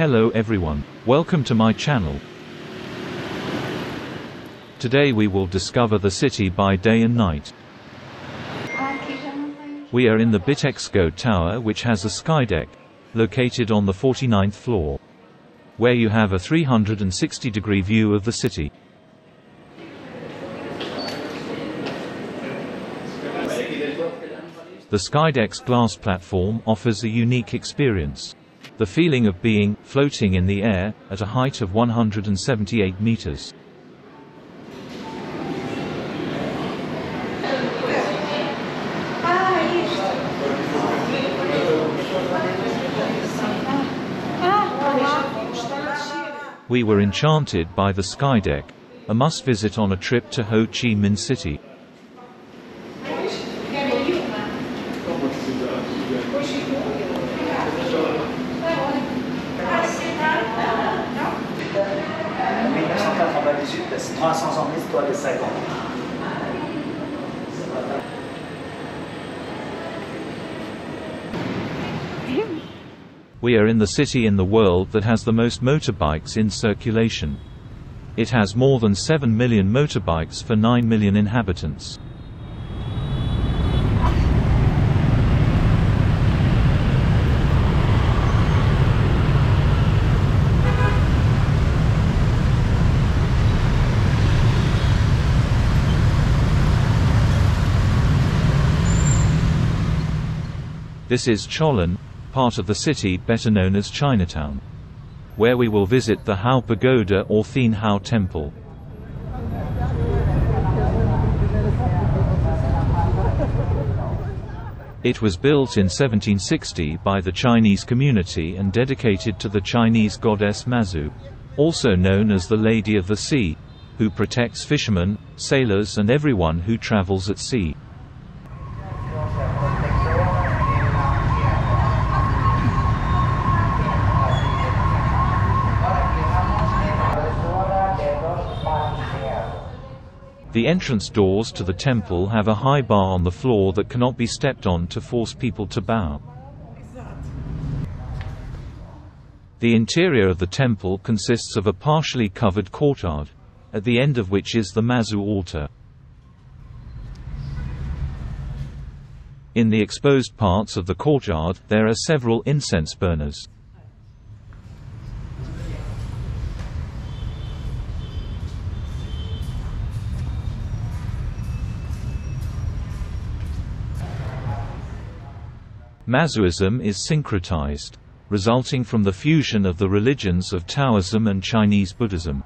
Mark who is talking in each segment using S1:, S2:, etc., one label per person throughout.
S1: Hello everyone. Welcome to my channel. Today we will discover the city by day and night. We are in the Bitexco Tower which has a skydeck, located on the 49th floor, where you have a 360 degree view of the city. The Skydeck's glass platform offers a unique experience. The feeling of being floating in the air at a height of 178 meters. We were enchanted by the Skydeck, a must-visit on a trip to Ho Chi Minh City. We are in the city in the world that has the most motorbikes in circulation. It has more than 7 million motorbikes for 9 million inhabitants. This is Cholon, part of the city better known as Chinatown, where we will visit the Hau Pagoda or Thien Hau Temple. It was built in 1760 by the Chinese community and dedicated to the Chinese goddess Mazu, also known as the Lady of the Sea, who protects fishermen, sailors and everyone who travels at sea. The entrance doors to the temple have a high bar on the floor that cannot be stepped on to force people to bow. The interior of the temple consists of a partially covered courtyard, at the end of which is the Mazu altar. In the exposed parts of the courtyard, there are several incense burners. Mazuism is syncretized, resulting from the fusion of the religions of Taoism and Chinese Buddhism.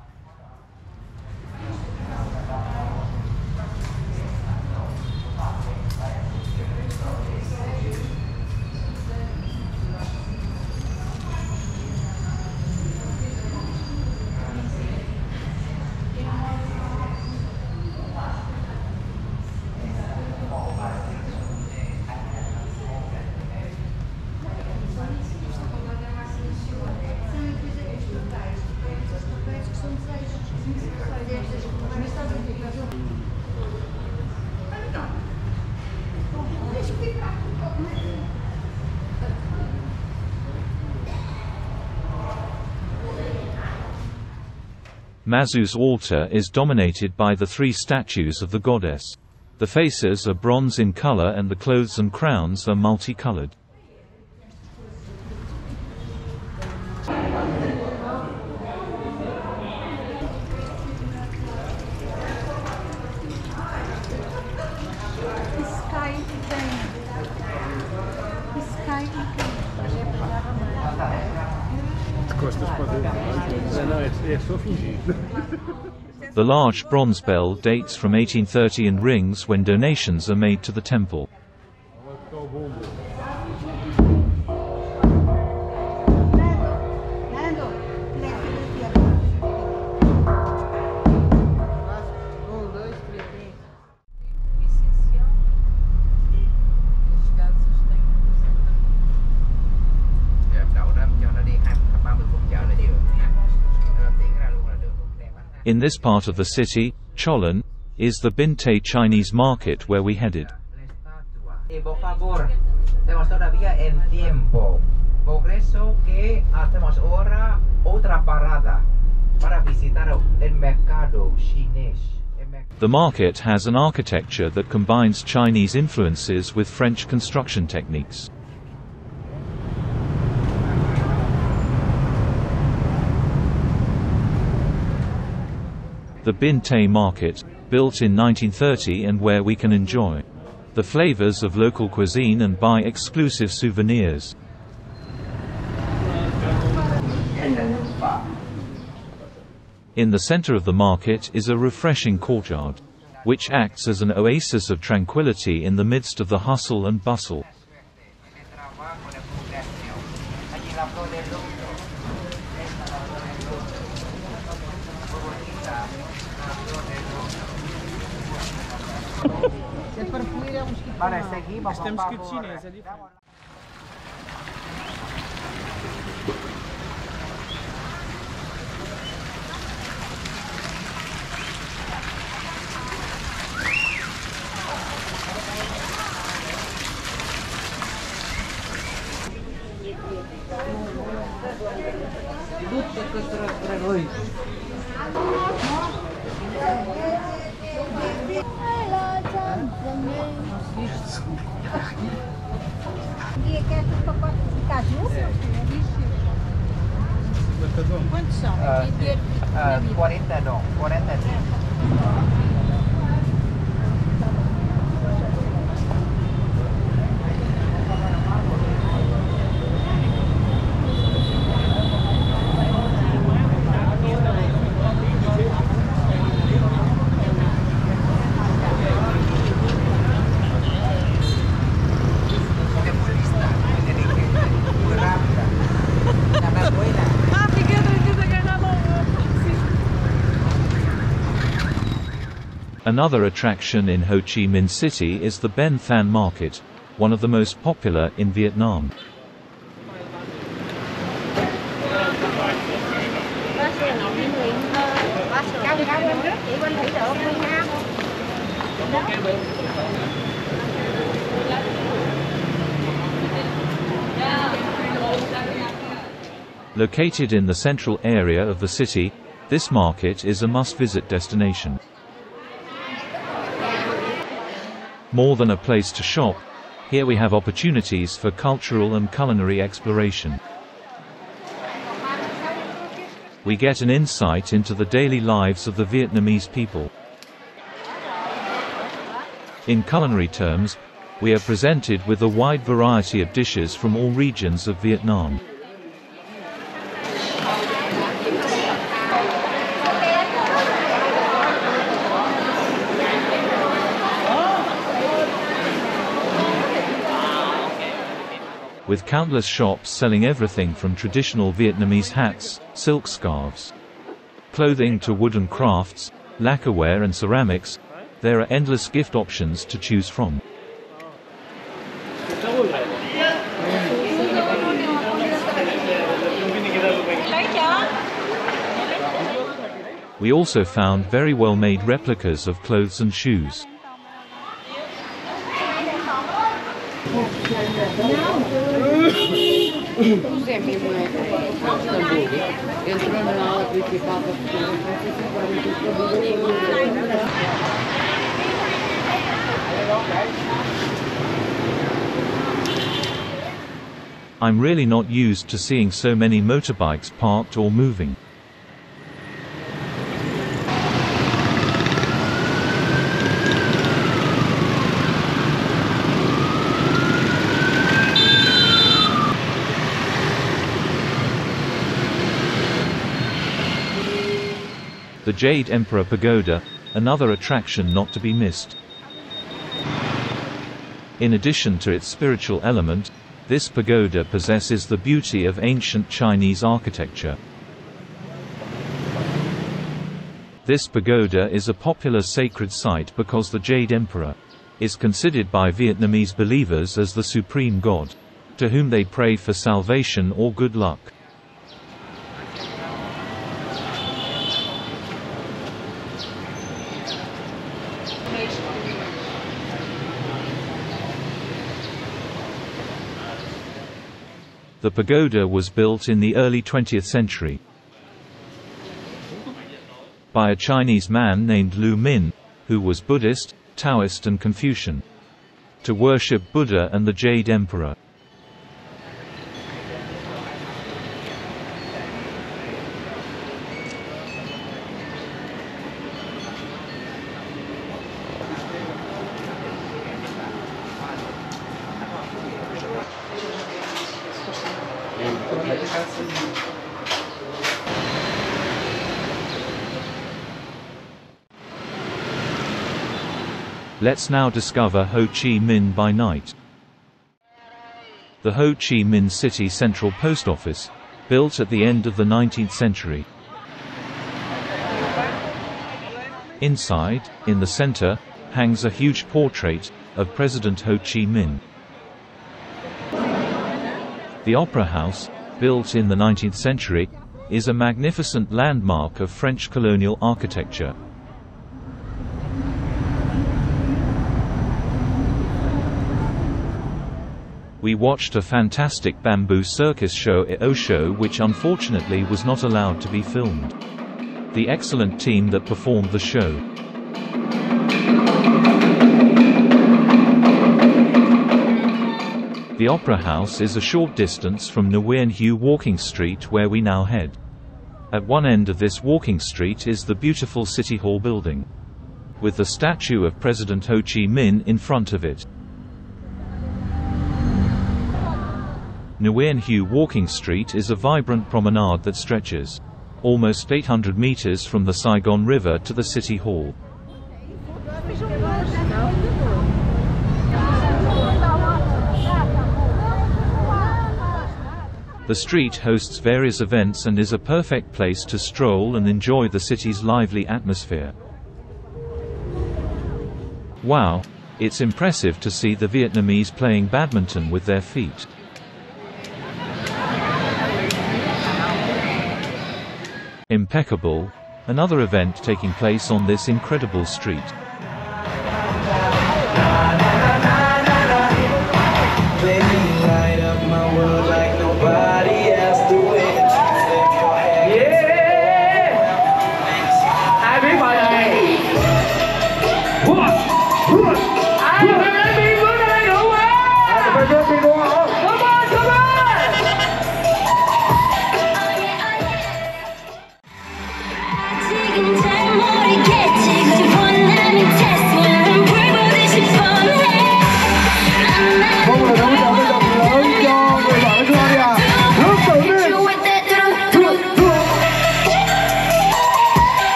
S1: Mazu's altar is dominated by the three statues of the goddess. The faces are bronze in color and the clothes and crowns are multicolored. The large bronze bell dates from 1830 and rings when donations are made to the temple. In this part of the city, Cholon, is the Binh Tay Chinese market where we headed. The market has an architecture that combines Chinese influences with French construction techniques. The Binh Tay Market, built in 1930 and where we can enjoy the flavors of local cuisine and buy exclusive souvenirs. In the center of the market is a refreshing courtyard, which acts as an oasis of tranquility in the midst of the hustle and bustle.
S2: Ora, seguimos,
S3: Mas temos
S2: que
S3: chinês
S2: ali.
S3: Luta contra os.
S4: E aqui é tudo pacote de caju? É. Quantos são?
S2: Ah,
S4: 40
S2: ah, não, 40 não.
S1: Another attraction in Ho Chi Minh City is the Ben Thanh Market, one of the most popular in Vietnam. Located in the central area of the city, this market is a must-visit destination. More than a place to shop, here we have opportunities for cultural and culinary exploration. We get an insight into the daily lives of the Vietnamese people. In culinary terms, we are presented with a wide variety of dishes from all regions of Vietnam. With countless shops selling everything from traditional Vietnamese hats, silk scarves, clothing to wooden crafts, lacquerware and ceramics, there are endless gift options to choose from. We also found very well made replicas of clothes and shoes. I'm really not used to seeing so many motorbikes parked or moving. Jade Emperor Pagoda, another attraction not to be missed. In addition to its spiritual element, this pagoda possesses the beauty of ancient Chinese architecture. This pagoda is a popular sacred site because the Jade Emperor is considered by Vietnamese believers as the supreme god, to whom they pray for salvation or good luck. The pagoda was built in the early 20th century by a Chinese man named Lu Min, who was Buddhist, Taoist and Confucian, to worship Buddha and the Jade Emperor. Let's now discover Ho Chi Minh by night. The Ho Chi Minh City Central Post Office, built at the end of the 19th century. Inside, in the center, hangs a huge portrait of President Ho Chi Minh. The Opera House, built in the 19th century, is a magnificent landmark of French colonial architecture. We watched a fantastic bamboo circus show at Osho which unfortunately was not allowed to be filmed. The excellent team that performed the show. The Opera House is a short distance from Nguyen Hue Walking Street where we now head. At one end of this walking street is the beautiful City Hall building. With the statue of President Ho Chi Minh in front of it. Nguyen Hue Walking Street is a vibrant promenade that stretches almost 800 meters from the Saigon River to the City Hall. The street hosts various events and is a perfect place to stroll and enjoy the city's lively atmosphere. Wow! It's impressive to see the Vietnamese playing badminton with their feet. Impeccable. Another event taking place on this incredible street.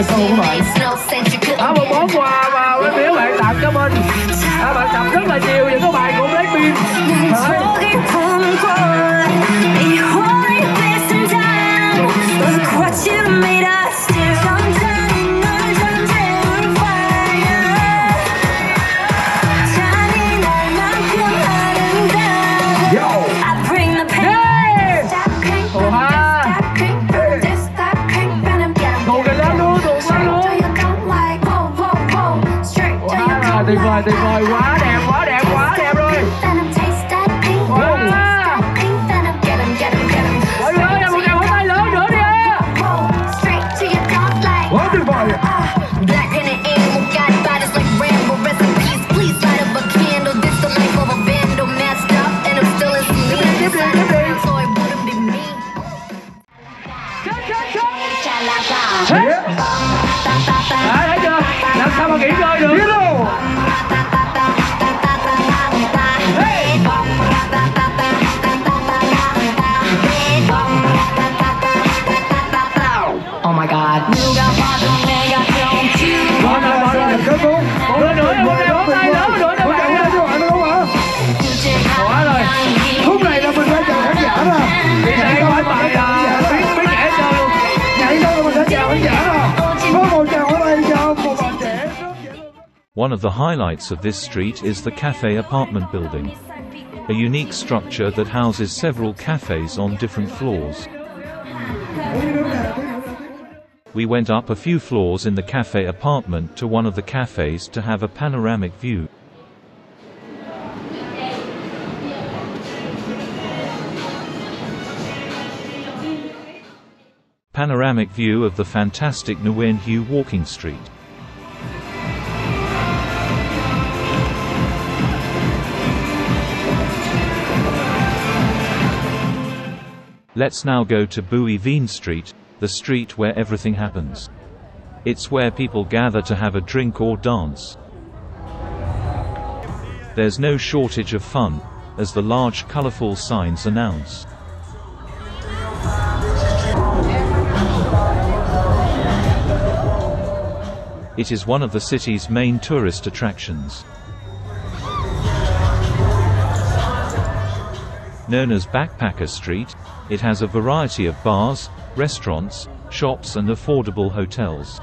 S5: lại cùng bạn ở một món quà mà Quang Biểu bạn tặng cho mình à, bạn tập rất là nhiều những cái bài của Blackpink
S6: Look what you made us
S1: One of the highlights of this street is the Cafe apartment building, a unique structure that houses several cafes on different floors. We went up a few floors in the cafe apartment to one of the cafes to have a panoramic view. Panoramic view of the fantastic Nguyen Hue walking street. Let's now go to Bui Vien Street, the street where everything happens. It's where people gather to have a drink or dance. There's no shortage of fun, as the large colorful signs announce. It is one of the city's main tourist attractions. Known as Backpacker Street, it has a variety of bars, restaurants, shops and affordable hotels.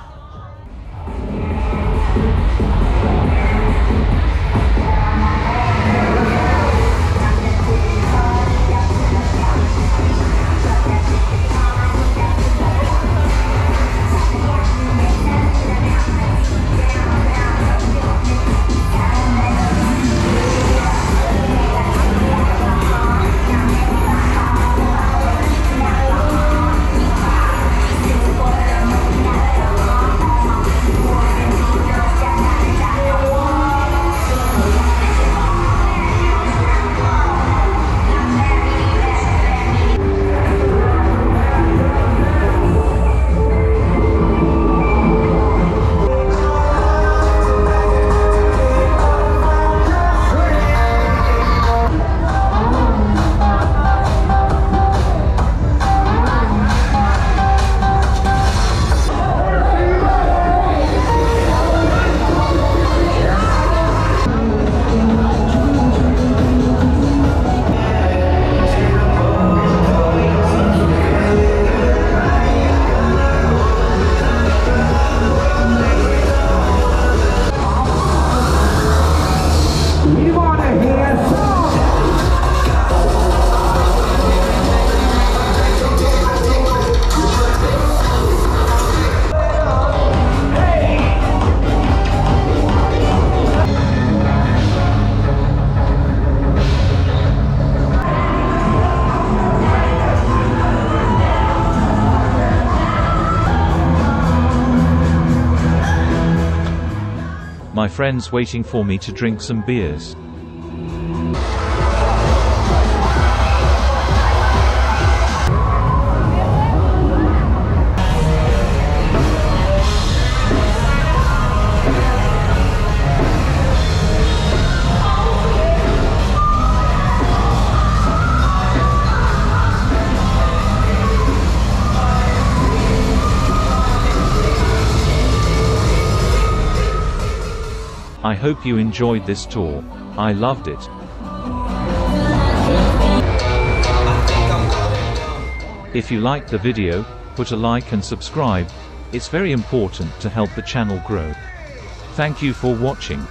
S1: My friends waiting for me to drink some beers. I hope you enjoyed this tour. I loved it. If you liked the video, put a like and subscribe. It's very important to help the channel grow. Thank you for watching.